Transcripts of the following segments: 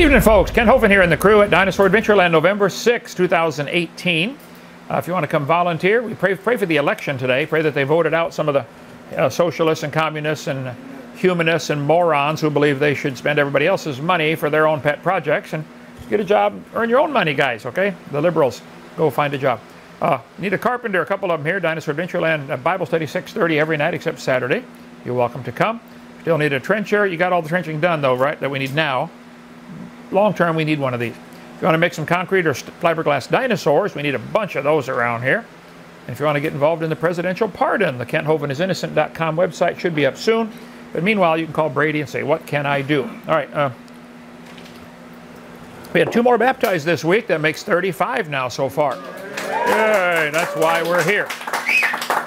evening, folks. Kent Hovind here in the crew at Dinosaur Adventureland, November 6, 2018. Uh, if you want to come volunteer, we pray, pray for the election today. Pray that they voted out some of the uh, socialists and communists and humanists and morons who believe they should spend everybody else's money for their own pet projects and get a job, earn your own money, guys, okay? The liberals, go find a job. Uh, need a carpenter, a couple of them here, Dinosaur Adventureland uh, Bible Study 6.30 every night except Saturday. You're welcome to come. Still need a trencher. You got all the trenching done, though, right, that we need now long term, we need one of these. If you want to make some concrete or fiberglass dinosaurs, we need a bunch of those around here. And if you want to get involved in the presidential pardon, the KentHovindIsInnocent.com website should be up soon. But meanwhile, you can call Brady and say, what can I do? All right. Uh, we had two more baptized this week. That makes 35 now so far. Yay, that's why we're here.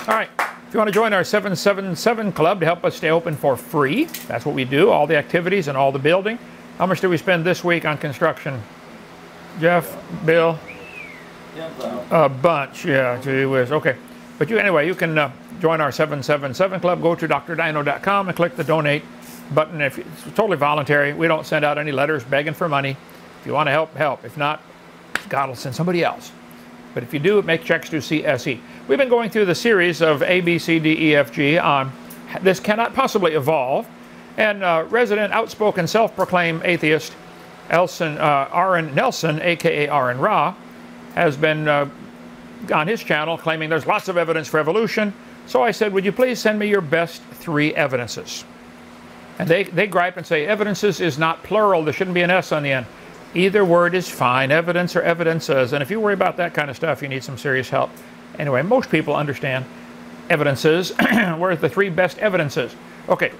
All right. If you want to join our 777 Club to help us stay open for free, that's what we do, all the activities and all the building. How much did we spend this week on construction? Jeff, Bill? A bunch, yeah, gee whiz. Okay. But you, anyway, you can uh, join our 777 club. Go to drdino.com and click the donate button. If It's totally voluntary. We don't send out any letters begging for money. If you want to help, help. If not, God will send somebody else. But if you do, make checks to CSE. We've been going through the series of A, B, C, D, E, F, G on this cannot possibly evolve. And uh, resident, outspoken, self-proclaimed atheist Elson, uh, Aron Nelson, aka Aron Ra, has been uh, on his channel claiming there's lots of evidence for evolution. So I said, would you please send me your best three evidences? And they, they gripe and say, evidences is not plural. There shouldn't be an S on the end. Either word is fine, evidence or evidences. And if you worry about that kind of stuff, you need some serious help. Anyway, most people understand evidences. Where's the three best evidences? Okay,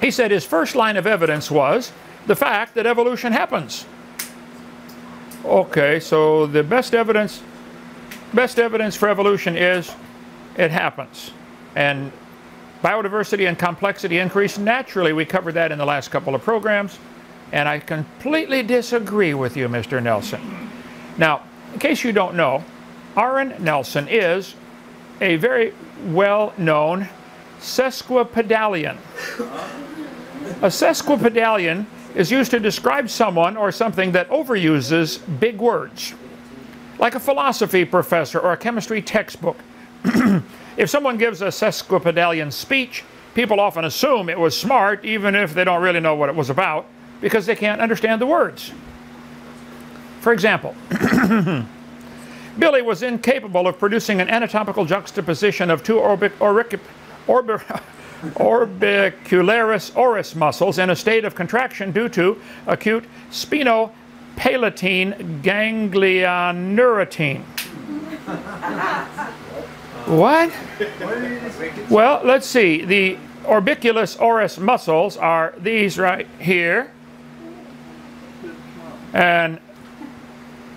he said his first line of evidence was the fact that evolution happens. Okay, so the best evidence, best evidence for evolution is it happens. And biodiversity and complexity increase naturally. We covered that in the last couple of programs. And I completely disagree with you, Mr. Nelson. Now, in case you don't know, Aron Nelson is a very well-known sesquipedalian. A sesquipedalian is used to describe someone or something that overuses big words, like a philosophy professor or a chemistry textbook. if someone gives a sesquipedalian speech, people often assume it was smart, even if they don't really know what it was about, because they can't understand the words. For example, Billy was incapable of producing an anatomical juxtaposition of two orbic, orbicularis oris muscles in a state of contraction due to acute sphenopalatine ganglioneuralgia. what? Well, let's see. The orbiculus oris muscles are these right here. And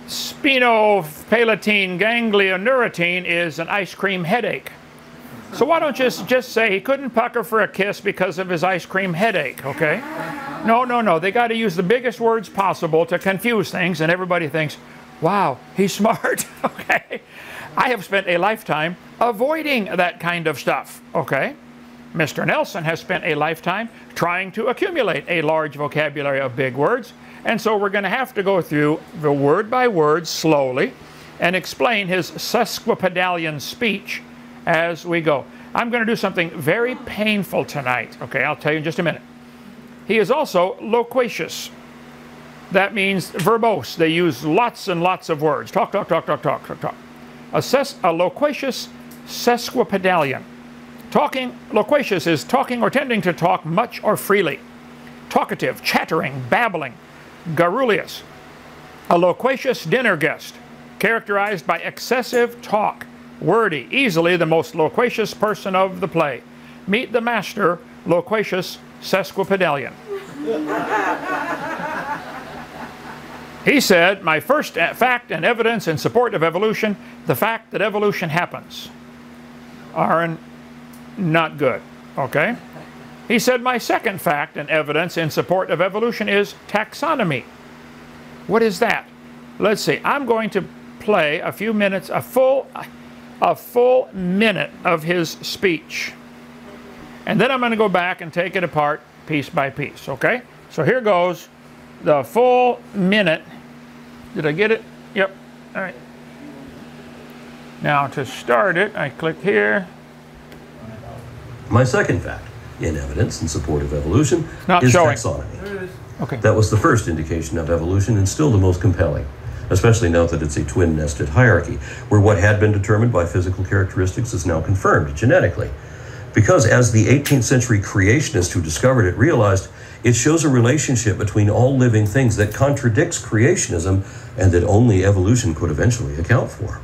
sphenopalatine ganglioneuralgia is an ice cream headache. So why don't you just, just say he couldn't pucker for a kiss because of his ice cream headache, okay? No, no, no. They got to use the biggest words possible to confuse things, and everybody thinks, wow, he's smart, okay? I have spent a lifetime avoiding that kind of stuff, okay? Mr. Nelson has spent a lifetime trying to accumulate a large vocabulary of big words, and so we're going to have to go through the word by word slowly and explain his sesquipedalian speech as we go. I'm going to do something very painful tonight. Okay, I'll tell you in just a minute. He is also loquacious. That means verbose. They use lots and lots of words. Talk, talk, talk, talk, talk, talk, talk. A, ses a loquacious sesquipedalian. Talking, loquacious is talking or tending to talk much or freely. Talkative, chattering, babbling. Garrulous. A loquacious dinner guest, characterized by excessive talk wordy, easily the most loquacious person of the play. Meet the master, loquacious sesquipedalian. he said, my first fact and evidence in support of evolution, the fact that evolution happens, are not good, okay? He said, my second fact and evidence in support of evolution is taxonomy. What is that? Let's see, I'm going to play a few minutes, a full, a full minute of his speech. And then I'm going to go back and take it apart piece by piece, okay? So here goes the full minute. Did I get it? Yep. All right. Now to start it, I click here. My second fact in evidence in support of evolution Not is showing. taxonomy. Okay. That was the first indication of evolution and still the most compelling, especially now that it's a twin nested hierarchy, where what had been determined by physical characteristics is now confirmed genetically. Because as the 18th century creationist who discovered it realized, it shows a relationship between all living things that contradicts creationism and that only evolution could eventually account for.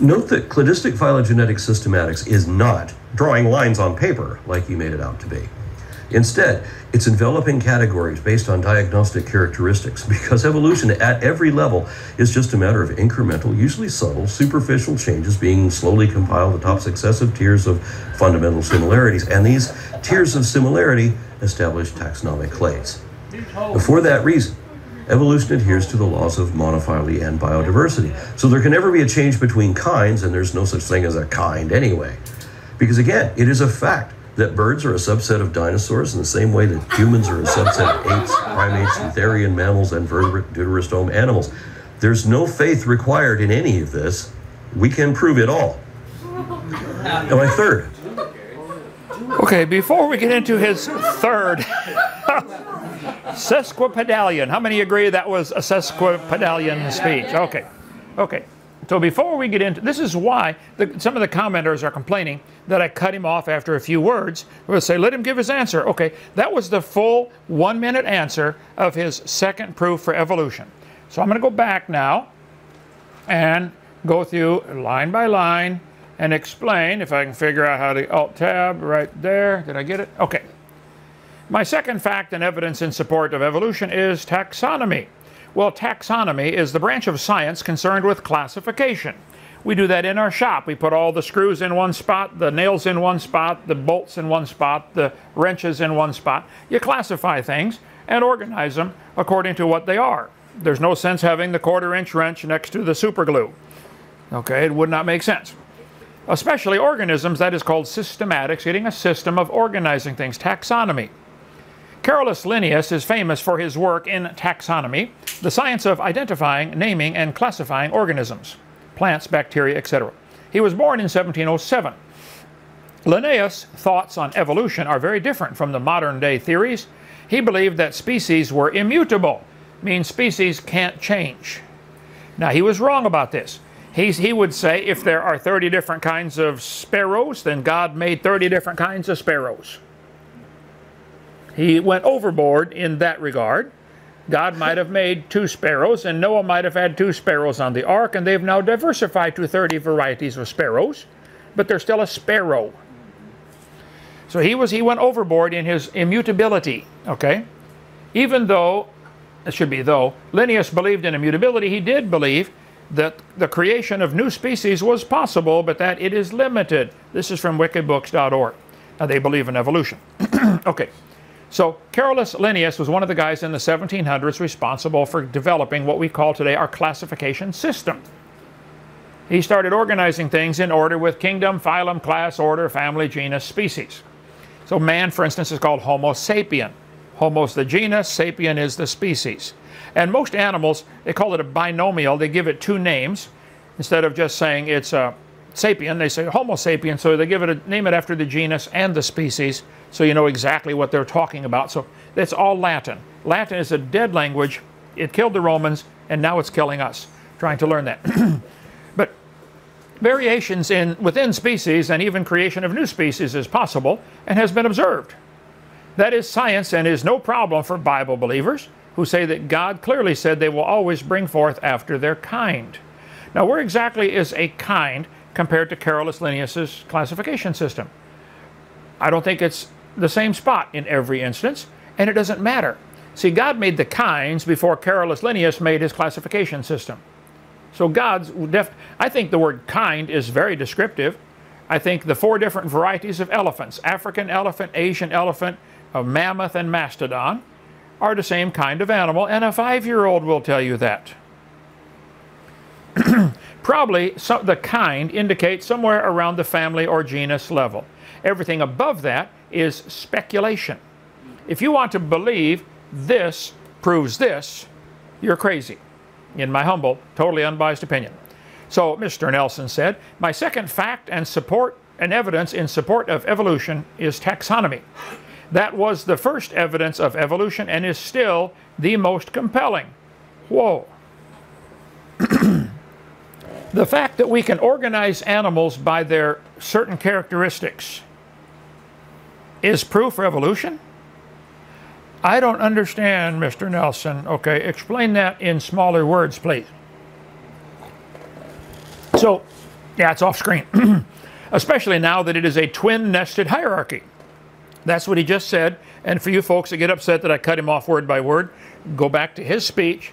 Note that cladistic phylogenetic systematics is not drawing lines on paper like you made it out to be. Instead, it's enveloping categories based on diagnostic characteristics because evolution at every level is just a matter of incremental, usually subtle, superficial changes being slowly compiled atop successive tiers of fundamental similarities. And these tiers of similarity establish taxonomic clades. For that reason, evolution adheres to the laws of monophyly and biodiversity. So there can never be a change between kinds, and there's no such thing as a kind anyway. Because again, it is a fact that birds are a subset of dinosaurs in the same way that humans are a subset of apes, primates, therian mammals, and vertebrate deuterostome animals. There's no faith required in any of this. We can prove it all. Now, my third. Okay, before we get into his third sesquipedalian, how many agree that was a sesquipedalian speech? Okay, okay. So before we get into this is why the, some of the commenters are complaining that I cut him off after a few words. We'll say, let him give his answer. Okay, that was the full one minute answer of his second proof for evolution. So I'm going to go back now and go through line by line and explain if I can figure out how to alt tab right there. Did I get it? Okay. My second fact and evidence in support of evolution is taxonomy. Well, taxonomy is the branch of science concerned with classification. We do that in our shop. We put all the screws in one spot, the nails in one spot, the bolts in one spot, the wrenches in one spot. You classify things and organize them according to what they are. There's no sense having the quarter inch wrench next to the super glue. Okay, it would not make sense. Especially organisms, that is called systematics, getting a system of organizing things, taxonomy. Carolus Linnaeus is famous for his work in taxonomy, the science of identifying, naming, and classifying organisms, plants, bacteria, etc. He was born in 1707. Linnaeus' thoughts on evolution are very different from the modern day theories. He believed that species were immutable, means species can't change. Now, he was wrong about this. He, he would say if there are 30 different kinds of sparrows, then God made 30 different kinds of sparrows. He went overboard in that regard. God might have made two sparrows, and Noah might have had two sparrows on the ark, and they've now diversified to 30 varieties of sparrows, but they're still a sparrow. So he was he went overboard in his immutability, okay? Even though, it should be though, Linnaeus believed in immutability, he did believe that the creation of new species was possible, but that it is limited. This is from wikibooks.org. Now they believe in evolution. okay. So Carolus Linnaeus was one of the guys in the 1700s responsible for developing what we call today our classification system. He started organizing things in order with kingdom, phylum, class, order, family, genus, species. So man, for instance, is called Homo sapien. Homo's the genus, sapien is the species. And most animals, they call it a binomial. They give it two names. Instead of just saying it's a sapien, they say Homo sapien. So they give it a name it after the genus and the species so you know exactly what they're talking about. So it's all Latin. Latin is a dead language. It killed the Romans, and now it's killing us, trying to learn that. but variations in within species and even creation of new species is possible and has been observed. That is science and is no problem for Bible believers who say that God clearly said they will always bring forth after their kind. Now, where exactly is a kind compared to Carolus Linnaeus' classification system? I don't think it's the same spot in every instance, and it doesn't matter. See, God made the kinds before Carolus Linnaeus made his classification system. So God's I think the word kind is very descriptive. I think the four different varieties of elephants, African elephant, Asian elephant, a mammoth, and mastodon, are the same kind of animal, and a five-year-old will tell you that. Probably so, the kind indicates somewhere around the family or genus level. Everything above that is speculation. If you want to believe this proves this, you're crazy, in my humble, totally unbiased opinion. So Mr. Nelson said, my second fact and support and evidence in support of evolution is taxonomy. That was the first evidence of evolution and is still the most compelling. Whoa. the fact that we can organize animals by their certain characteristics is proof for evolution? I don't understand, Mr. Nelson. Okay, explain that in smaller words, please. So, yeah, it's off screen. Especially now that it is a twin nested hierarchy. That's what he just said. And for you folks that get upset that I cut him off word by word, go back to his speech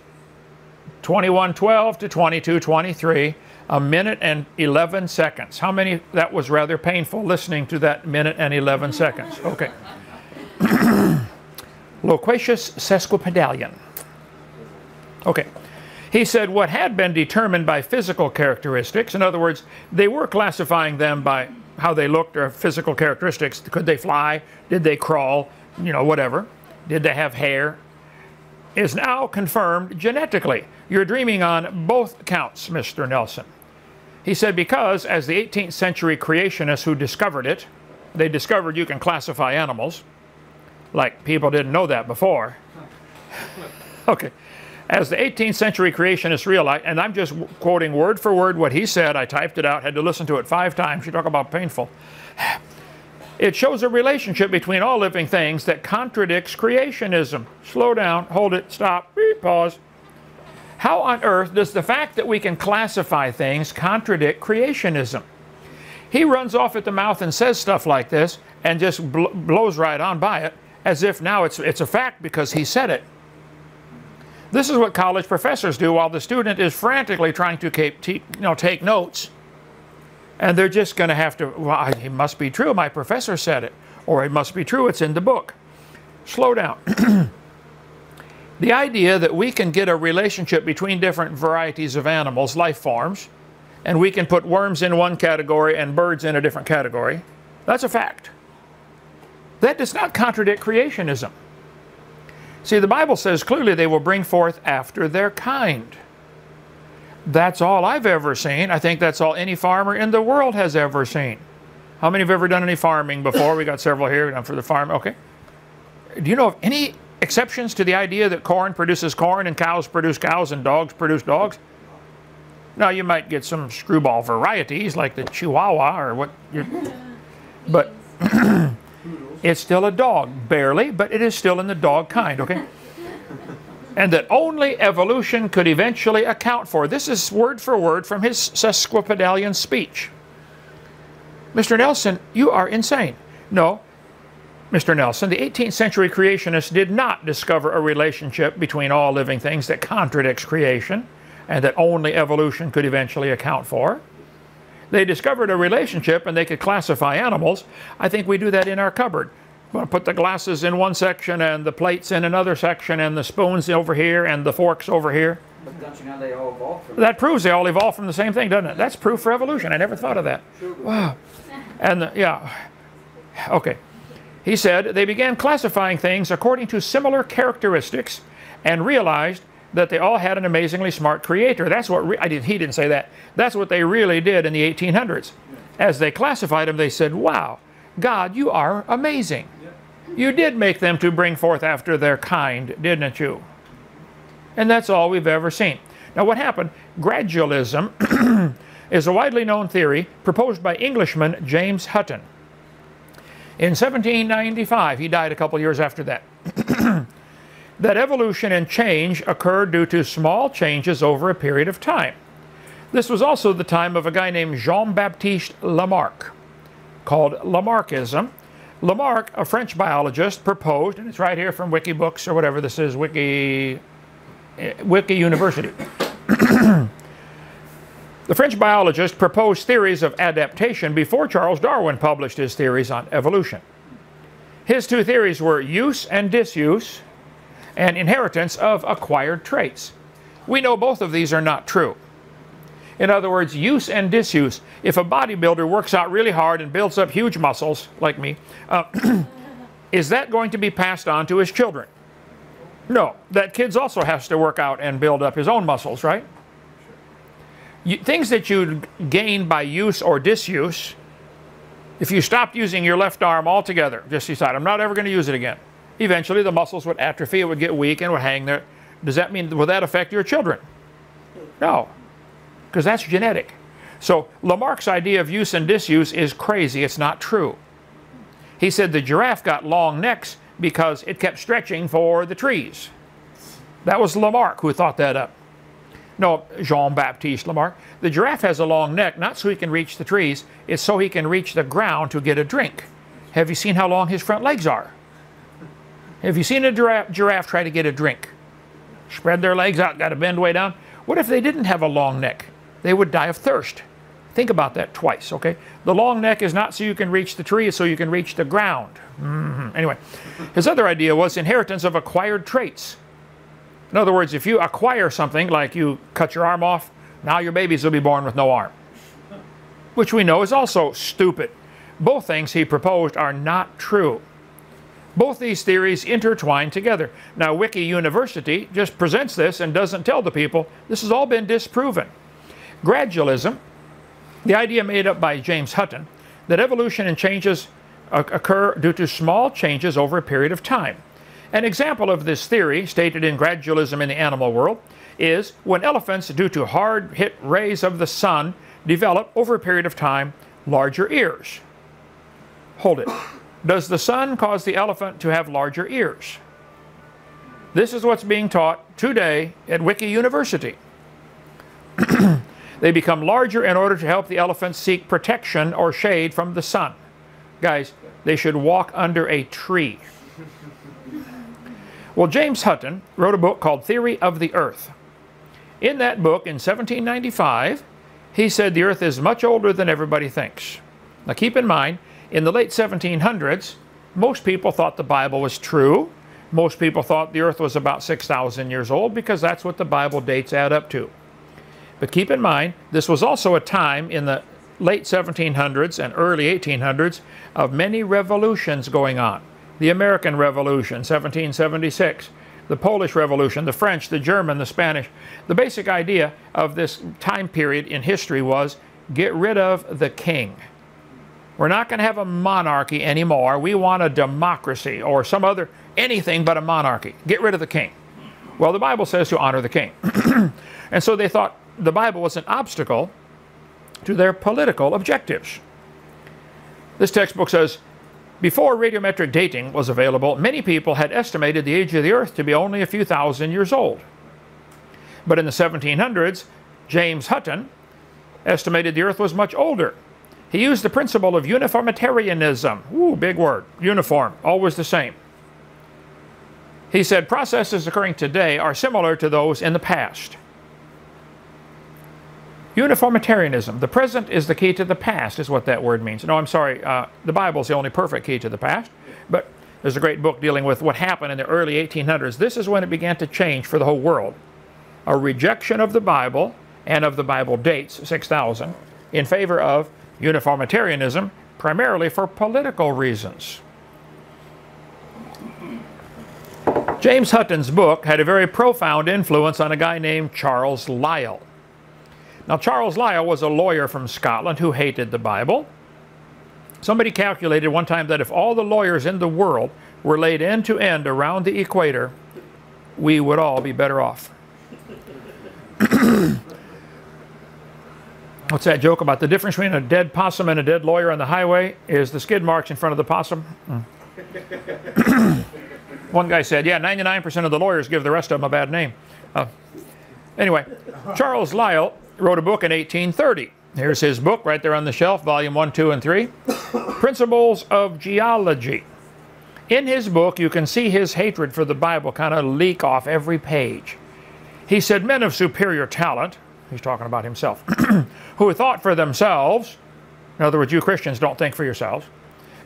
2112 to 2223, a minute and 11 seconds. How many? That was rather painful listening to that minute and 11 seconds. Okay. Loquacious sesquipedalian. Okay. He said what had been determined by physical characteristics, in other words, they were classifying them by how they looked or physical characteristics. Could they fly? Did they crawl? You know, whatever. Did they have hair? Is now confirmed genetically. You're dreaming on both counts, Mr. Nelson. He said because, as the 18th century creationists who discovered it, they discovered you can classify animals. Like people didn't know that before. okay. As the 18th century creationists realized, and I'm just quoting word for word what he said, I typed it out, had to listen to it five times. You talk about painful. It shows a relationship between all living things that contradicts creationism. Slow down, hold it, stop, beep, pause. How on earth does the fact that we can classify things contradict creationism? He runs off at the mouth and says stuff like this and just bl blows right on by it as if now it's, it's a fact because he said it. This is what college professors do while the student is frantically trying to keep, you know, take notes. And they're just going to have to, well, it must be true, my professor said it. Or it must be true, it's in the book. Slow down. the idea that we can get a relationship between different varieties of animals, life forms, and we can put worms in one category and birds in a different category, that's a fact. That does not contradict creationism. See, the Bible says clearly they will bring forth after their kind. That's all I've ever seen. I think that's all any farmer in the world has ever seen. How many have ever done any farming before? We got several here done for the farm. Okay. Do you know of any exceptions to the idea that corn produces corn and cows produce cows and dogs produce dogs? Now you might get some screwball varieties like the Chihuahua or what. But It's still a dog, barely, but it is still in the dog kind, okay? And that only evolution could eventually account for. This is word for word from his sesquipedalian speech. Mr. Nelson, you are insane. No, Mr. Nelson, the 18th century creationists did not discover a relationship between all living things that contradicts creation and that only evolution could eventually account for. They discovered a relationship and they could classify animals. I think we do that in our cupboard. We'll put the glasses in one section and the plates in another section and the spoons over here and the forks over here. But don't you know they all evolved from That proves they all evolved from the same thing, doesn't it? That's proof for evolution. I never thought of that. Wow. And the, yeah. Okay. He said they began classifying things according to similar characteristics and realized that they all had an amazingly smart creator. That's what I did. He didn't say that. That's what they really did in the 1800s. As they classified them, they said, "Wow, God, you are amazing. You did make them to bring forth after their kind, didn't you?" And that's all we've ever seen. Now, what happened? Gradualism is a widely known theory proposed by Englishman James Hutton. In 1795, he died a couple years after that. that evolution and change occurred due to small changes over a period of time. This was also the time of a guy named Jean-Baptiste Lamarck, called Lamarckism. Lamarck, a French biologist, proposed, and it's right here from Wikibooks or whatever this is, Wiki, eh, Wiki University. the French biologist proposed theories of adaptation before Charles Darwin published his theories on evolution. His two theories were use and disuse, and inheritance of acquired traits. We know both of these are not true. In other words, use and disuse. If a bodybuilder works out really hard and builds up huge muscles, like me, uh, is that going to be passed on to his children? No, that kid's also has to work out and build up his own muscles, right? You, things that you gain by use or disuse, if you stopped using your left arm altogether, just decide, I'm not ever going to use it again. Eventually, the muscles would atrophy, it would get weak, and would hang there. Does that mean, will that affect your children? No, because that's genetic. So Lamarck's idea of use and disuse is crazy. It's not true. He said the giraffe got long necks because it kept stretching for the trees. That was Lamarck who thought that up. No, Jean-Baptiste Lamarck. The giraffe has a long neck, not so he can reach the trees, it's so he can reach the ground to get a drink. Have you seen how long his front legs are? Have you seen a giraffe, giraffe try to get a drink? Spread their legs out, got to bend way down. What if they didn't have a long neck? They would die of thirst. Think about that twice, okay? The long neck is not so you can reach the tree, it's so you can reach the ground. Mm -hmm. Anyway, his other idea was inheritance of acquired traits. In other words, if you acquire something, like you cut your arm off, now your babies will be born with no arm. Which we know is also stupid. Both things he proposed are not true. Both these theories intertwine together. Now, Wiki University just presents this and doesn't tell the people this has all been disproven. Gradualism, the idea made up by James Hutton, that evolution and changes occur due to small changes over a period of time. An example of this theory, stated in Gradualism in the Animal World, is when elephants, due to hard-hit rays of the sun, develop over a period of time larger ears. Hold it. Does the sun cause the elephant to have larger ears? This is what's being taught today at Wiki University. they become larger in order to help the elephants seek protection or shade from the sun. Guys, they should walk under a tree. Well, James Hutton wrote a book called Theory of the Earth. In that book, in 1795, he said the Earth is much older than everybody thinks. Now keep in mind, in the late 1700s, most people thought the Bible was true. Most people thought the earth was about 6,000 years old because that's what the Bible dates add up to. But keep in mind, this was also a time in the late 1700s and early 1800s of many revolutions going on. The American Revolution, 1776, the Polish Revolution, the French, the German, the Spanish. The basic idea of this time period in history was get rid of the king. We're not going to have a monarchy anymore. We want a democracy or some other, anything but a monarchy. Get rid of the king. Well, the Bible says to honor the king. and so they thought the Bible was an obstacle to their political objectives. This textbook says, before radiometric dating was available, many people had estimated the age of the Earth to be only a few thousand years old. But in the 1700s, James Hutton estimated the Earth was much older, he used the principle of uniformitarianism. Ooh, big word. Uniform, always the same. He said processes occurring today are similar to those in the past. Uniformitarianism. The present is the key to the past, is what that word means. No, I'm sorry. Uh, the Bible is the only perfect key to the past. But there's a great book dealing with what happened in the early 1800s. This is when it began to change for the whole world. A rejection of the Bible and of the Bible dates, 6000, in favor of uniformitarianism primarily for political reasons. James Hutton's book had a very profound influence on a guy named Charles Lyell. Now, Charles Lyell was a lawyer from Scotland who hated the Bible. Somebody calculated one time that if all the lawyers in the world were laid end to end around the equator, we would all be better off. what's that joke about the difference between a dead possum and a dead lawyer on the highway is the skid marks in front of the possum. Mm. One guy said, yeah, 99% of the lawyers give the rest of them a bad name. Uh, anyway, Charles Lyell wrote a book in 1830. Here's his book right there on the shelf, volume 1, 2, and 3. Principles of Geology. In his book, you can see his hatred for the Bible kind of leak off every page. He said men of superior talent, he's talking about himself, who thought for themselves, in other words, you Christians don't think for yourselves,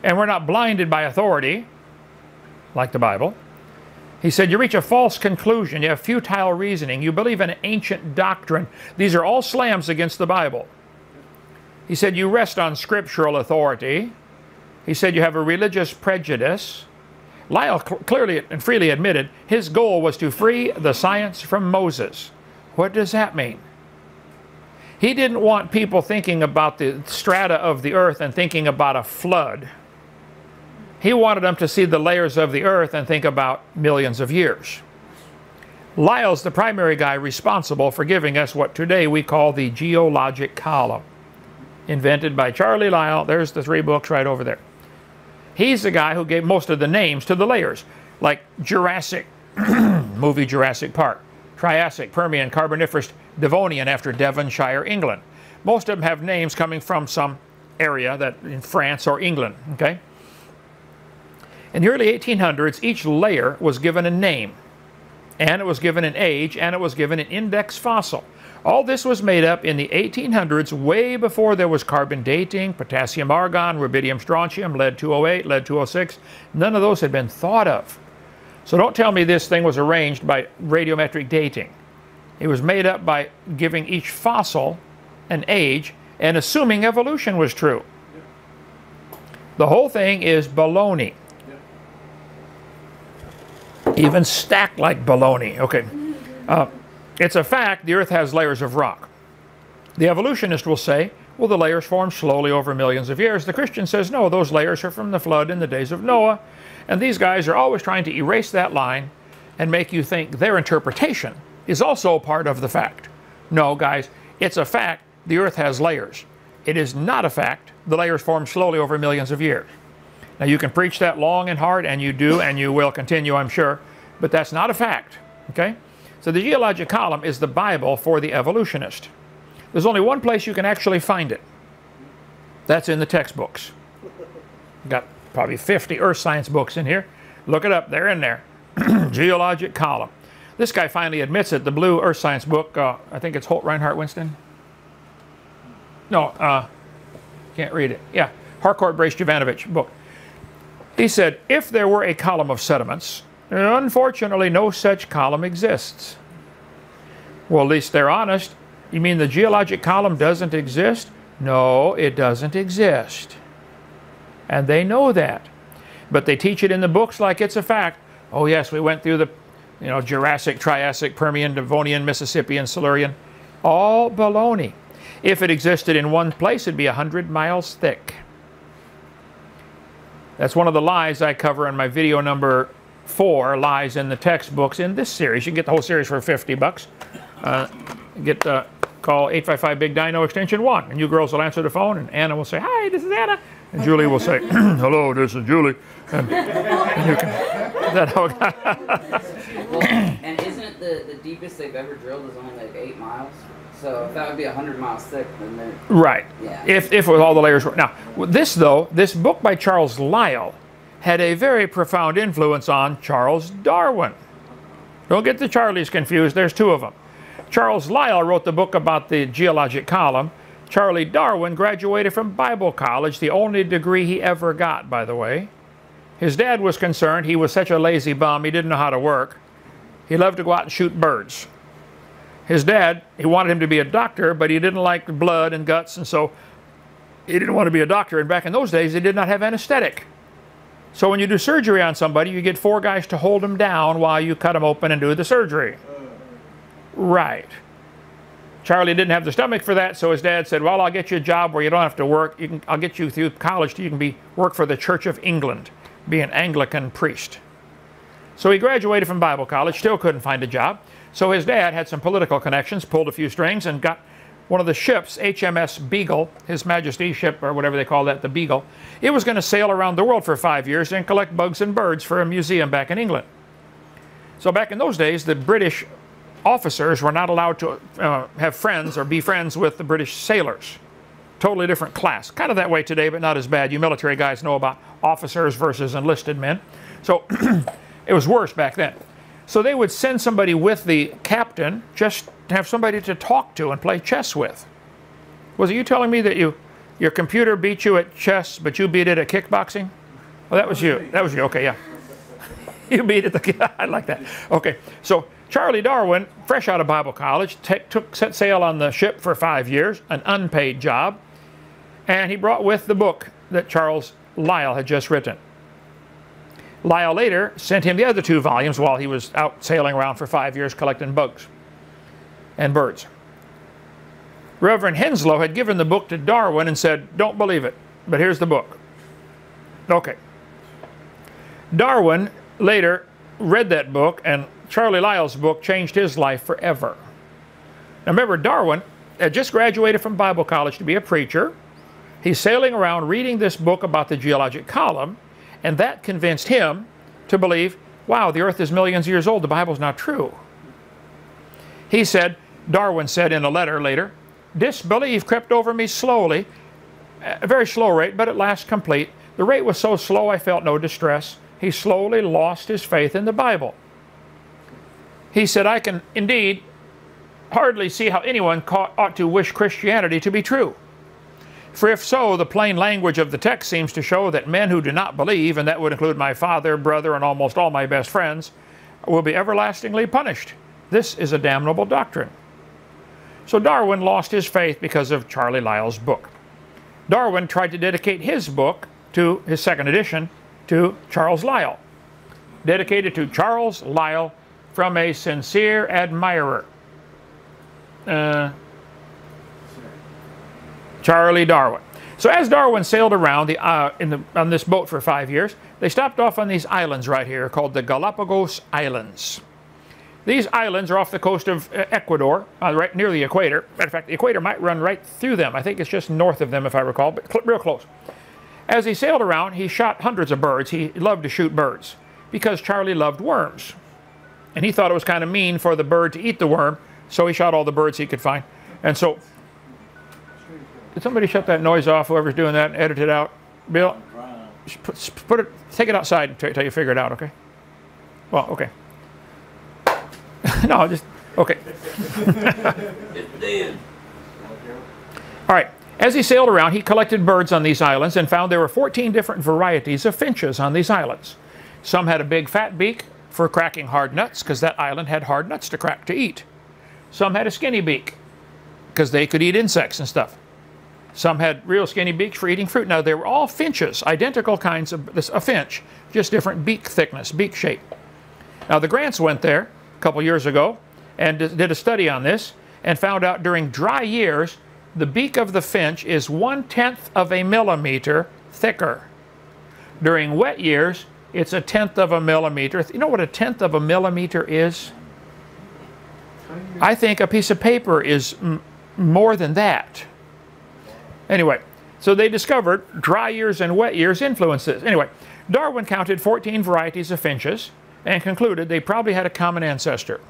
and we're not blinded by authority, like the Bible. He said, you reach a false conclusion, you have futile reasoning, you believe in ancient doctrine. These are all slams against the Bible. He said, you rest on scriptural authority. He said, you have a religious prejudice. Lyell cl clearly and freely admitted his goal was to free the science from Moses. What does that mean? He didn't want people thinking about the strata of the earth and thinking about a flood. He wanted them to see the layers of the earth and think about millions of years. Lyell's the primary guy responsible for giving us what today we call the geologic column. Invented by Charlie Lyell. There's the three books right over there. He's the guy who gave most of the names to the layers, like Jurassic, movie Jurassic Park, Triassic, Permian, Carboniferous, Devonian after Devonshire, England. Most of them have names coming from some area that in France or England, okay? In the early 1800s, each layer was given a name, and it was given an age, and it was given an index fossil. All this was made up in the 1800s, way before there was carbon dating, potassium argon, rubidium strontium, lead 208, lead 206. None of those had been thought of. So don't tell me this thing was arranged by radiometric dating. It was made up by giving each fossil an age and assuming evolution was true. The whole thing is baloney. Even stacked like baloney. Okay. Uh, it's a fact the Earth has layers of rock. The evolutionist will say, well, the layers formed slowly over millions of years. The Christian says, no, those layers are from the flood in the days of Noah. And these guys are always trying to erase that line and make you think their interpretation is also part of the fact. No, guys, it's a fact the Earth has layers. It is not a fact the layers formed slowly over millions of years. Now, you can preach that long and hard, and you do, and you will continue, I'm sure, but that's not a fact, okay? So the geologic column is the Bible for the evolutionist. There's only one place you can actually find it. That's in the textbooks. Got probably 50 earth science books in here. Look it up, they're in there. geologic column. This guy finally admits it. The blue earth science book, uh, I think it's Holt Rinehart Winston. No, uh, can't read it. Yeah, Harcourt Brace Jovanovich book. He said, if there were a column of sediments, unfortunately no such column exists. Well, at least they're honest. You mean the geologic column doesn't exist? No, it doesn't exist. And they know that. But they teach it in the books like it's a fact. Oh yes, we went through the you know, Jurassic, Triassic, Permian, Devonian, Mississippian, Silurian. All baloney. If it existed in one place, it'd be 100 miles thick. That's one of the lies I cover in my video number four, Lies in the Textbooks, in this series. You can get the whole series for 50 bucks. Uh, get uh, Call 855-BIG-DINO extension 1, and you girls will answer the phone, and Anna will say, hi, this is Anna. And Julie will say, hello, this is Julie. And, and you can, that how well, and isn't it the, the deepest they've ever drilled is only like 8 miles? So if that would be 100 miles thick, then they're... Right. Yeah. If, if with all the layers were... Now, this, though, this book by Charles Lyell had a very profound influence on Charles Darwin. Don't get the Charlies confused. There's two of them. Charles Lyell wrote the book about the geologic column. Charlie Darwin graduated from Bible college, the only degree he ever got, by the way. His dad was concerned. He was such a lazy bum, he didn't know how to work. He loved to go out and shoot birds. His dad, he wanted him to be a doctor, but he didn't like blood and guts, and so he didn't want to be a doctor. And back in those days, they did not have anesthetic. So when you do surgery on somebody, you get four guys to hold them down while you cut them open and do the surgery. Right. Charlie didn't have the stomach for that, so his dad said, well, I'll get you a job where you don't have to work. Can, I'll get you through college so you can be, work for the Church of England, be an Anglican priest. So he graduated from Bible college, still couldn't find a job. So his dad had some political connections, pulled a few strings, and got one of the ships, HMS Beagle, His Majesty's ship, or whatever they call that, the Beagle. It was going to sail around the world for five years and collect bugs and birds for a museum back in England. So back in those days, the British officers were not allowed to uh, have friends or be friends with the British sailors. Totally different class. Kind of that way today, but not as bad. You military guys know about officers versus enlisted men. So it was worse back then. So they would send somebody with the captain just to have somebody to talk to and play chess with. Was it you telling me that you, your computer beat you at chess, but you beat it at kickboxing? Oh, that was you. That was you. Okay, yeah. You beat it. The, I like that. Okay, so Charlie Darwin, fresh out of Bible college, took set sail on the ship for five years, an unpaid job, and he brought with the book that Charles Lyell had just written. Lyell later sent him the other two volumes while he was out sailing around for five years collecting bugs and birds. Reverend Henslow had given the book to Darwin and said, Don't believe it, but here's the book. Okay. Darwin later read that book, and Charlie Lyell's book changed his life forever. Now remember, Darwin had just graduated from Bible college to be a preacher. He's sailing around reading this book about the geologic column, and that convinced him to believe, wow, the earth is millions of years old, the Bible's not true. He said, Darwin said in a letter later, disbelief crept over me slowly, a very slow rate, but at last complete. The rate was so slow I felt no distress. He slowly lost his faith in the Bible. He said, I can indeed hardly see how anyone ought to wish Christianity to be true. For if so, the plain language of the text seems to show that men who do not believe, and that would include my father, brother, and almost all my best friends, will be everlastingly punished. This is a damnable doctrine. So Darwin lost his faith because of Charlie Lyell's book. Darwin tried to dedicate his book to his second edition to Charles Lyell. Dedicated to Charles Lyell from a sincere admirer. Uh, Charlie Darwin. So as Darwin sailed around the, uh, the, on this boat for five years, they stopped off on these islands right here called the Galapagos Islands. These islands are off the coast of uh, Ecuador, uh, right near the equator. Matter of fact, the equator might run right through them. I think it's just north of them, if I recall, but cl real close. As he sailed around, he shot hundreds of birds. He loved to shoot birds because Charlie loved worms. And he thought it was kind of mean for the bird to eat the worm, so he shot all the birds he could find. And so did somebody shut that noise off, whoever's doing that, and edit it out? Bill? Put, put it, take it outside until you figure it out, okay? Well, okay. no, just, okay. it's dead. All right. As he sailed around, he collected birds on these islands and found there were 14 different varieties of finches on these islands. Some had a big fat beak for cracking hard nuts because that island had hard nuts to crack to eat. Some had a skinny beak because they could eat insects and stuff. Some had real skinny beaks for eating fruit. Now, they were all finches, identical kinds of this, a finch, just different beak thickness, beak shape. Now, the Grants went there a couple years ago and did a study on this and found out during dry years, the beak of the finch is one-tenth of a millimeter thicker. During wet years, it's a tenth of a millimeter. You know what a tenth of a millimeter is? I think a piece of paper is more than that. Anyway, so they discovered dry years and wet years influences. Anyway, Darwin counted 14 varieties of finches and concluded they probably had a common ancestor.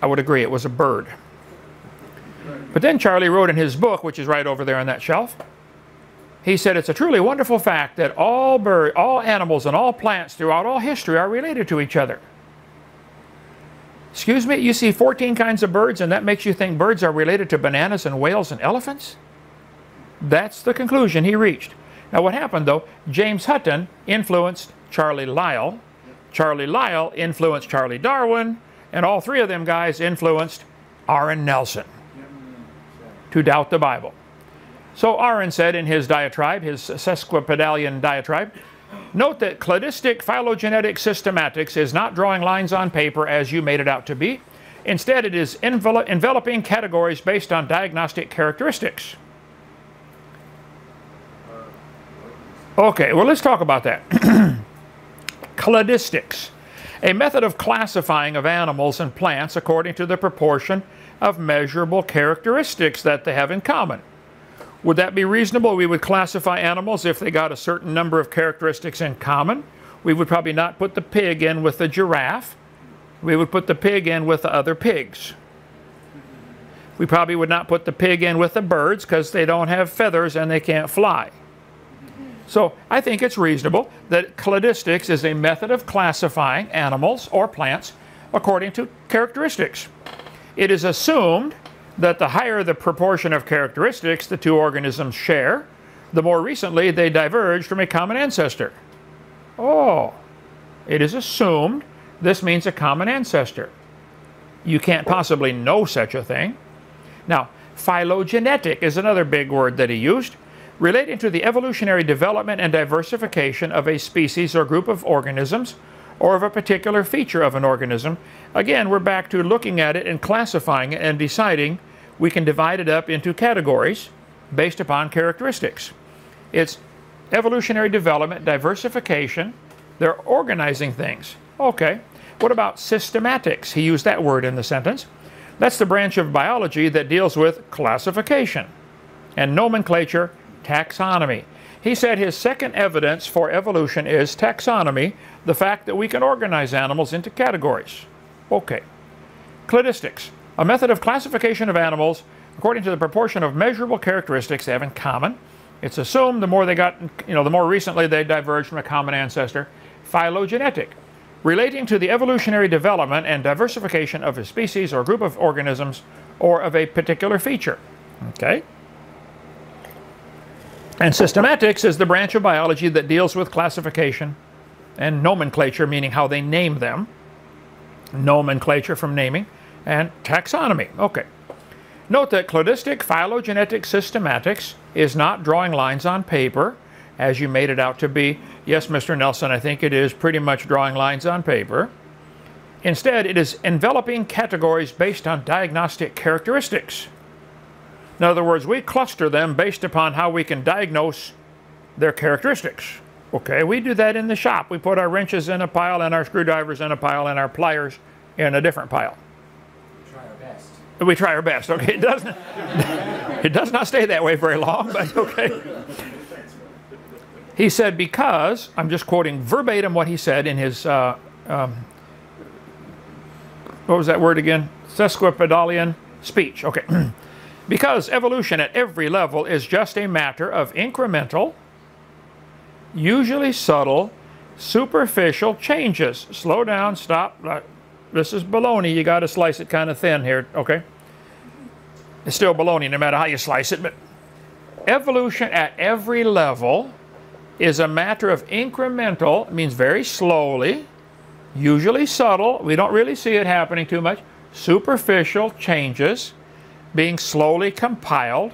I would agree, it was a bird. But then Charlie wrote in his book, which is right over there on that shelf, he said it's a truly wonderful fact that all bird, all animals and all plants throughout all history are related to each other. Excuse me, you see 14 kinds of birds and that makes you think birds are related to bananas and whales and elephants? That's the conclusion he reached. Now what happened though, James Hutton influenced Charlie Lyell, Charlie Lyell influenced Charlie Darwin, and all three of them guys influenced Aron Nelson to doubt the Bible. So Aron said in his diatribe, his sesquipedalian diatribe, note that cladistic phylogenetic systematics is not drawing lines on paper as you made it out to be. Instead, it is enveloping categories based on diagnostic characteristics. Okay, well, let's talk about that. Cladistics, a method of classifying of animals and plants according to the proportion of measurable characteristics that they have in common. Would that be reasonable? We would classify animals if they got a certain number of characteristics in common. We would probably not put the pig in with the giraffe. We would put the pig in with the other pigs. We probably would not put the pig in with the birds because they don't have feathers and they can't fly. So I think it's reasonable that cladistics is a method of classifying animals or plants according to characteristics. It is assumed that the higher the proportion of characteristics the two organisms share, the more recently they diverged from a common ancestor. Oh, it is assumed this means a common ancestor. You can't possibly know such a thing. Now, phylogenetic is another big word that he used. Relating to the evolutionary development and diversification of a species or group of organisms or of a particular feature of an organism. Again, we're back to looking at it and classifying it and deciding we can divide it up into categories based upon characteristics. It's evolutionary development, diversification, they're organizing things. Okay. What about systematics? He used that word in the sentence. That's the branch of biology that deals with classification and nomenclature, taxonomy. He said his second evidence for evolution is taxonomy, the fact that we can organize animals into categories. Okay. Cladistics, a method of classification of animals according to the proportion of measurable characteristics they have in common. It's assumed the more they got, you know, the more recently they diverged from a common ancestor. Phylogenetic, relating to the evolutionary development and diversification of a species or group of organisms or of a particular feature. Okay? And systematics is the branch of biology that deals with classification and nomenclature, meaning how they name them. Nomenclature from naming, and taxonomy. Okay. Note that cladistic phylogenetic systematics is not drawing lines on paper as you made it out to be. Yes, Mr. Nelson, I think it is pretty much drawing lines on paper. Instead, it is enveloping categories based on diagnostic characteristics. In other words, we cluster them based upon how we can diagnose their characteristics. Okay, we do that in the shop. We put our wrenches in a pile and our screwdrivers in a pile and our pliers in a different pile. We try our best. We try our best. Okay, it doesn't. it does not stay that way very long, but okay. He said because I'm just quoting verbatim what he said in his uh, um, what was that word again? Sesquipedalian speech. Okay. because evolution at every level is just a matter of incremental, usually subtle, superficial changes. Slow down, stop. This is baloney. You got to slice it kind of thin here, okay? It's still baloney no matter how you slice it, but evolution at every level is a matter of incremental, means very slowly, usually subtle, we don't really see it happening too much, superficial changes being slowly compiled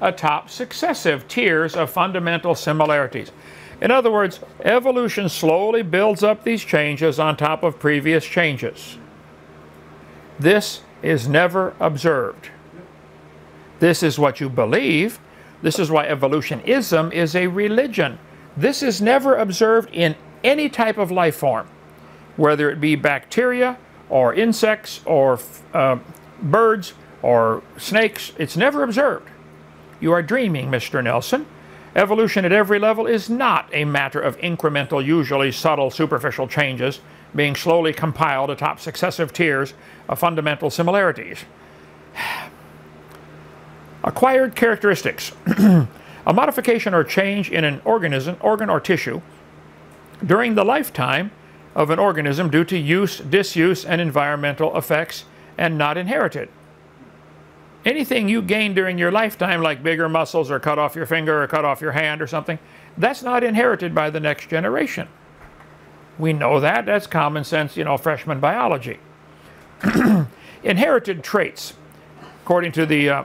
atop successive tiers of fundamental similarities. In other words, evolution slowly builds up these changes on top of previous changes. This is never observed. This is what you believe. This is why evolutionism is a religion. This is never observed in any type of life form, whether it be bacteria or insects or uh, birds or snakes. It's never observed. You are dreaming, Mr. Nelson. Evolution at every level is not a matter of incremental, usually subtle, superficial changes being slowly compiled atop successive tiers of fundamental similarities. Acquired characteristics. a modification or change in an organism, organ or tissue during the lifetime of an organism due to use, disuse, and environmental effects and not inherited. Anything you gain during your lifetime, like bigger muscles or cut off your finger or cut off your hand or something, that's not inherited by the next generation. We know that. That's common sense, you know, freshman biology. inherited traits, according to the, uh,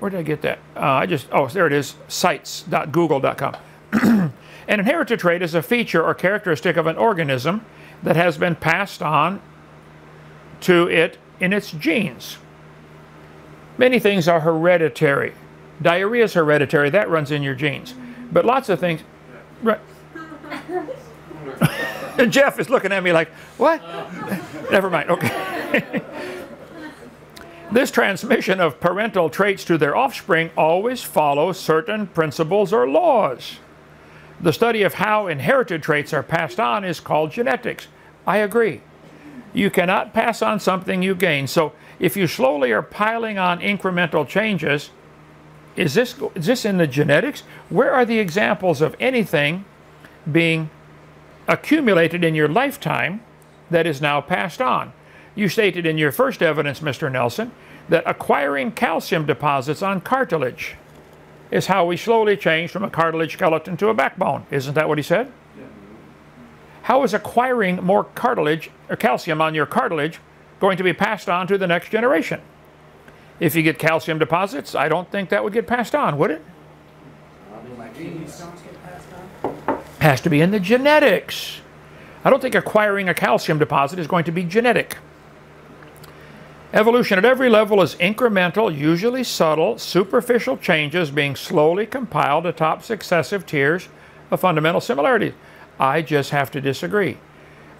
where did I get that? Uh, I just, oh, there it is, sites.google.com. An inherited trait is a feature or characteristic of an organism that has been passed on to it in its genes. Many things are hereditary. Diarrhea is hereditary, that runs in your genes. But lots of things. Right. Jeff is looking at me like, what? Never mind, okay. this transmission of parental traits to their offspring always follows certain principles or laws. The study of how inherited traits are passed on is called genetics. I agree. You cannot pass on something you gain. So if you slowly are piling on incremental changes, is this, is this in the genetics? Where are the examples of anything being accumulated in your lifetime that is now passed on? You stated in your first evidence, Mr. Nelson, that acquiring calcium deposits on cartilage is how we slowly change from a cartilage skeleton to a backbone. Isn't that what he said? Yeah. How is acquiring more cartilage or calcium on your cartilage going to be passed on to the next generation? If you get calcium deposits, I don't think that would get passed on, would it? Has to be in the genetics. I don't think acquiring a calcium deposit is going to be genetic. Evolution at every level is incremental, usually subtle, superficial changes being slowly compiled atop successive tiers of fundamental similarities. I just have to disagree.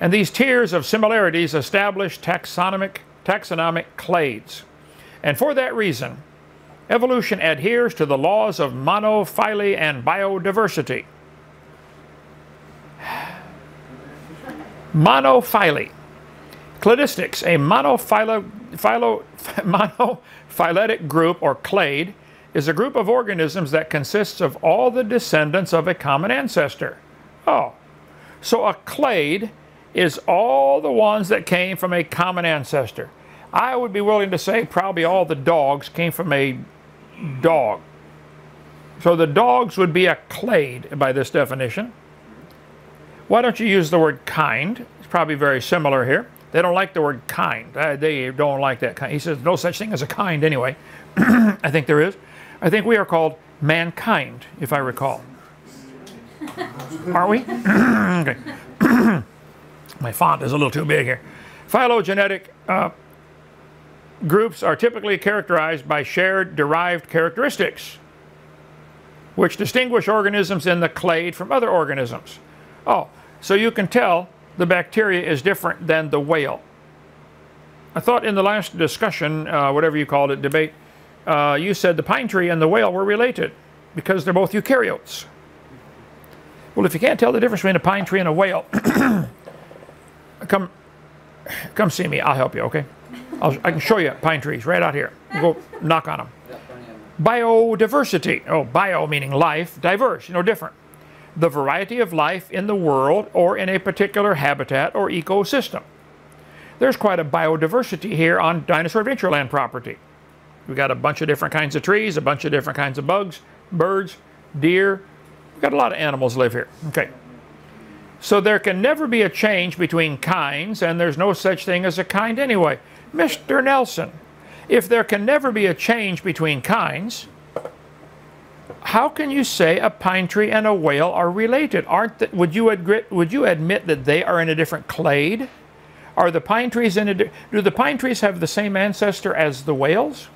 And these tiers of similarities establish taxonomic, taxonomic clades. And for that reason, evolution adheres to the laws of monophyly and biodiversity. Monophyly. Cladistics, a monophyletic group or clade, is a group of organisms that consists of all the descendants of a common ancestor. Oh, so a clade is all the ones that came from a common ancestor. I would be willing to say probably all the dogs came from a dog. So the dogs would be a clade by this definition. Why don't you use the word kind? It's probably very similar here. They don't like the word kind. Uh, they don't like that kind. He says no such thing as a kind anyway. I think there is. I think we are called mankind, if I recall. Are we? okay. My font is a little too big here. Phylogenetic uh, groups are typically characterized by shared derived characteristics, which distinguish organisms in the clade from other organisms. Oh, so you can tell the bacteria is different than the whale. I thought in the last discussion, uh, whatever you called it, debate, uh, you said the pine tree and the whale were related because they're both eukaryotes. Well, if you can't tell the difference between a pine tree and a whale, come, come see me. I'll help you, okay? I'll, I can show you pine trees right out here. Go knock on them. Biodiversity. Oh, bio meaning life, diverse, you know, different. The variety of life in the world or in a particular habitat or ecosystem. There's quite a biodiversity here on Dinosaur Adventureland property. We've got a bunch of different kinds of trees, a bunch of different kinds of bugs, birds, deer. We've got a lot of animals live here. Okay. So there can never be a change between kinds, and there's no such thing as a kind anyway. Mr. Nelson, if there can never be a change between kinds, how can you say a pine tree and a whale are related? Aren't the, would you admit would you admit that they are in a different clade? Are the pine trees in a do the pine trees have the same ancestor as the whales?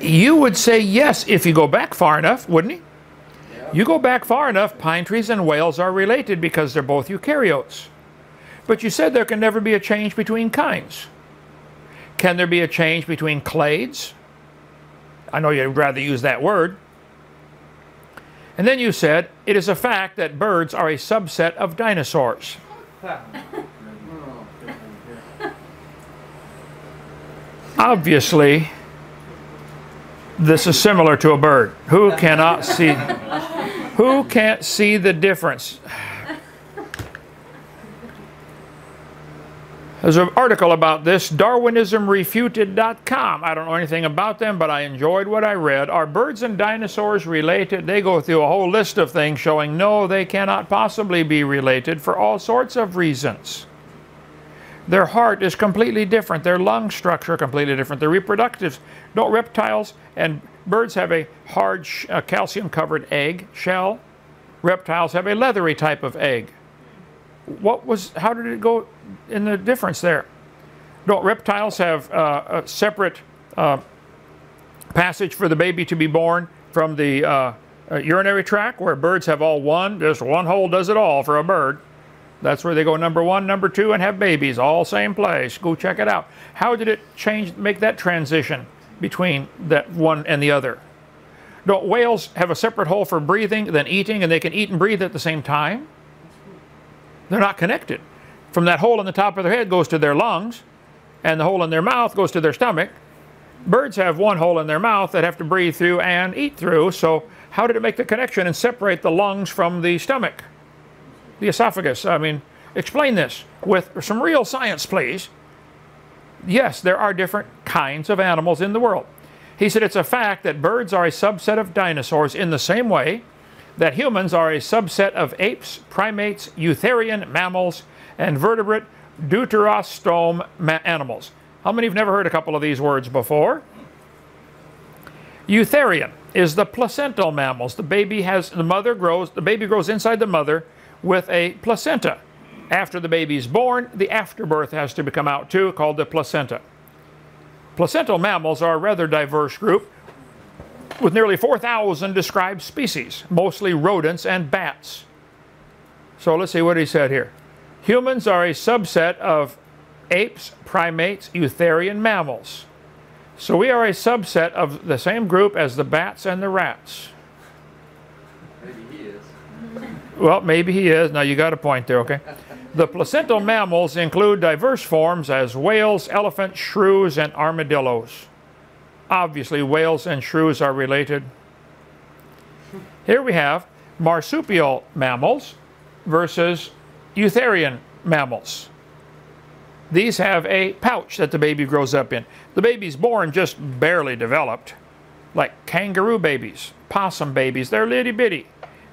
You would say yes if you go back far enough, wouldn't you? You go back far enough, pine trees and whales are related because they're both eukaryotes. But you said there can never be a change between kinds. Can there be a change between clades? I know you'd rather use that word. And then you said, it is a fact that birds are a subset of dinosaurs. Obviously, this is similar to a bird. Who cannot see? Who can't see the difference? There's an article about this, DarwinismRefuted.com. I don't know anything about them, but I enjoyed what I read. Are birds and dinosaurs related? They go through a whole list of things showing no, they cannot possibly be related for all sorts of reasons. Their heart is completely different. Their lung structure completely different. Their reproductive, no reptiles and birds have a hard uh, calcium-covered egg shell. Reptiles have a leathery type of egg. What was? How did it go in the difference there? Don't reptiles have uh, a separate uh, passage for the baby to be born from the uh, uh, urinary tract, where birds have all one. Just one hole does it all for a bird. That's where they go number one, number two, and have babies, all same place. Go check it out. How did it change, make that transition between that one and the other? Don't whales have a separate hole for breathing than eating, and they can eat and breathe at the same time? They're not connected. From that hole in the top of their head goes to their lungs, and the hole in their mouth goes to their stomach. Birds have one hole in their mouth that have to breathe through and eat through, so how did it make the connection and separate the lungs from the stomach? The esophagus. I mean, explain this with some real science, please. Yes, there are different kinds of animals in the world. He said it's a fact that birds are a subset of dinosaurs in the same way that humans are a subset of apes, primates, eutherian mammals, and vertebrate deuterostome animals. How many have never heard a couple of these words before? Eutherian is the placental mammals. The baby has the mother grows the baby grows inside the mother with a placenta. After the baby is born, the afterbirth has to come out too, called the placenta. Placental mammals are a rather diverse group with nearly 4,000 described species, mostly rodents and bats. So let's see what he said here. Humans are a subset of apes, primates, eutherian mammals. So we are a subset of the same group as the bats and the rats. Maybe he is. Well, maybe he is. Now you got a point there, okay? The placental mammals include diverse forms as whales, elephants, shrews, and armadillos. Obviously, whales and shrews are related. Here we have marsupial mammals versus eutherian mammals. These have a pouch that the baby grows up in. The baby's born just barely developed, like kangaroo babies, possum babies, they're litty bitty.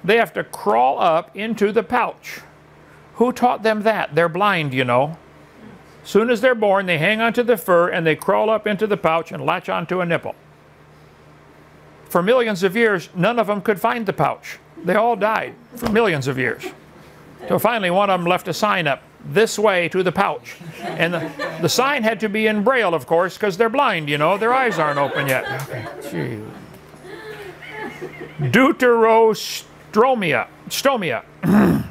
They have to crawl up into the pouch. Who taught them that? They're blind, you know. Soon as they're born, they hang onto the fur and they crawl up into the pouch and latch onto a nipple. For millions of years, none of them could find the pouch. They all died for millions of years. So finally, one of them left a sign up this way to the pouch. And the, the sign had to be in Braille, of course, because they're blind, you know, their eyes aren't open yet. Okay. Deuterostromia. Stomia.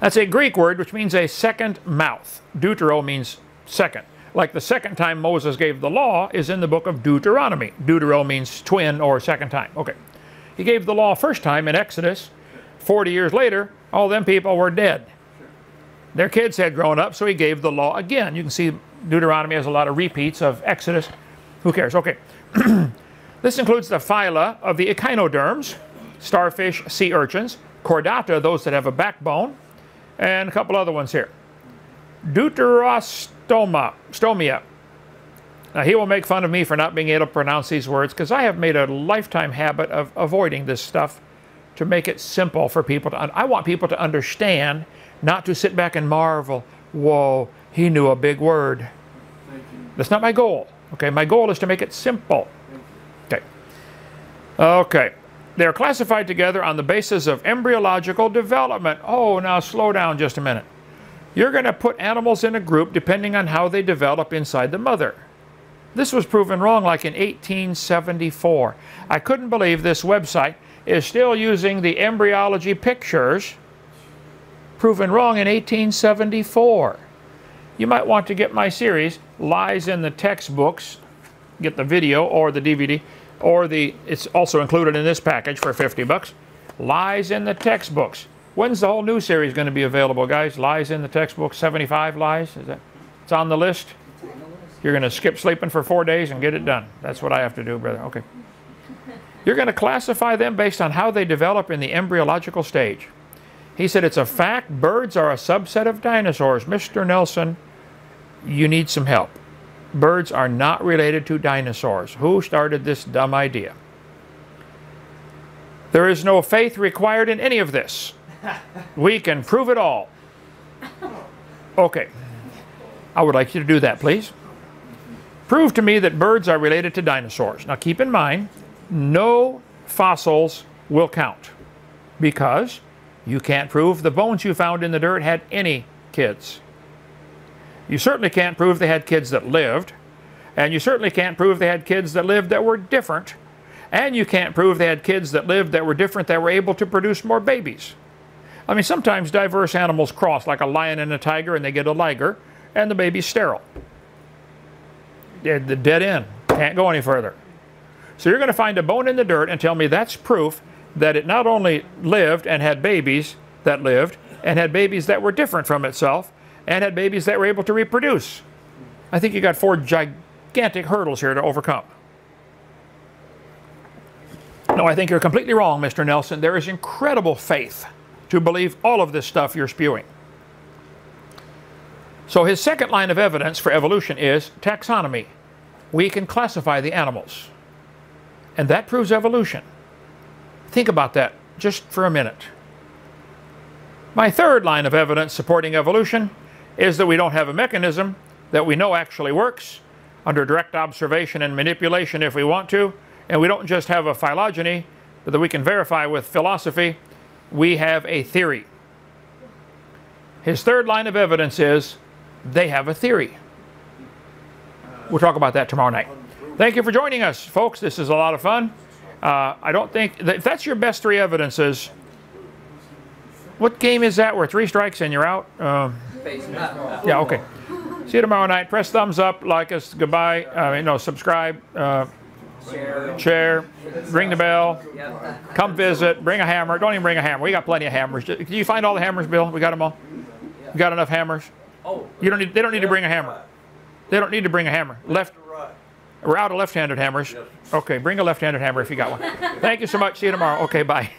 That's a Greek word which means a second mouth. Deutero means second. Like the second time Moses gave the law is in the book of Deuteronomy. Deutero means twin or second time. Okay. He gave the law first time in Exodus. 40 years later, all them people were dead. Their kids had grown up, so he gave the law again. You can see Deuteronomy has a lot of repeats of Exodus. Who cares? Okay. this includes the phyla of the echinoderms, starfish, sea urchins, chordata, those that have a backbone, and a couple other ones here. Deuterostoma, stomia. Now, he will make fun of me for not being able to pronounce these words because I have made a lifetime habit of avoiding this stuff to make it simple for people to. I want people to understand, not to sit back and marvel. Whoa, he knew a big word. That's not my goal. Okay, my goal is to make it simple. Okay. Okay. They're classified together on the basis of embryological development. Oh, now slow down just a minute. You're going to put animals in a group depending on how they develop inside the mother. This was proven wrong like in 1874. I couldn't believe this website is still using the embryology pictures proven wrong in 1874. You might want to get my series, Lies in the Textbooks, get the video or the DVD, or the, it's also included in this package for 50 bucks, Lies in the Textbooks. When's the whole new series going to be available, guys? Lies in the textbook, 75 lies? Is that, it's on the list? You're going to skip sleeping for four days and get it done. That's what I have to do, brother. Okay. You're going to classify them based on how they develop in the embryological stage. He said it's a fact birds are a subset of dinosaurs. Mr. Nelson, you need some help. Birds are not related to dinosaurs. Who started this dumb idea? There is no faith required in any of this. We can prove it all. Okay. I would like you to do that, please. Prove to me that birds are related to dinosaurs. Now keep in mind, no fossils will count because you can't prove the bones you found in the dirt had any kids. You certainly can't prove they had kids that lived, and you certainly can't prove they had kids that lived that were different, and you can't prove they had kids that lived that were different that were able to produce more babies. I mean, sometimes diverse animals cross, like a lion and a tiger, and they get a liger, and the baby's sterile. The dead end, can't go any further. So you're going to find a bone in the dirt and tell me that's proof that it not only lived and had babies that lived, and had babies that were different from itself, and had babies that were able to reproduce. I think you got four gigantic hurdles here to overcome. No, I think you're completely wrong, Mr. Nelson. There is incredible faith to believe all of this stuff you're spewing. So his second line of evidence for evolution is taxonomy. We can classify the animals. And that proves evolution. Think about that just for a minute. My third line of evidence supporting evolution is that we don't have a mechanism that we know actually works under direct observation and manipulation if we want to, And we don't just have a phylogeny that we can verify with philosophy, we have a theory. His third line of evidence is they have a theory. We'll talk about that tomorrow night. Thank you for joining us, folks. This is a lot of fun. Uh, I don't think that if that's your best three evidences. What game is that where three strikes and you're out? Facebook. Yeah, okay. See you tomorrow night. Press thumbs up, like us, goodbye. Uh, you know, subscribe, uh, Share. share, ring the bell, come visit, bring a hammer. Don't even bring a hammer. We got plenty of hammers. Did you find all the hammers, Bill? We got them all. We got enough hammers? Oh, You don't need. They don't need to bring a hammer. They don't need to bring a hammer. Left. right. We're out of left-handed hammers. Okay, bring a left-handed hammer if you got one. Thank you so much. See you tomorrow. Okay, bye.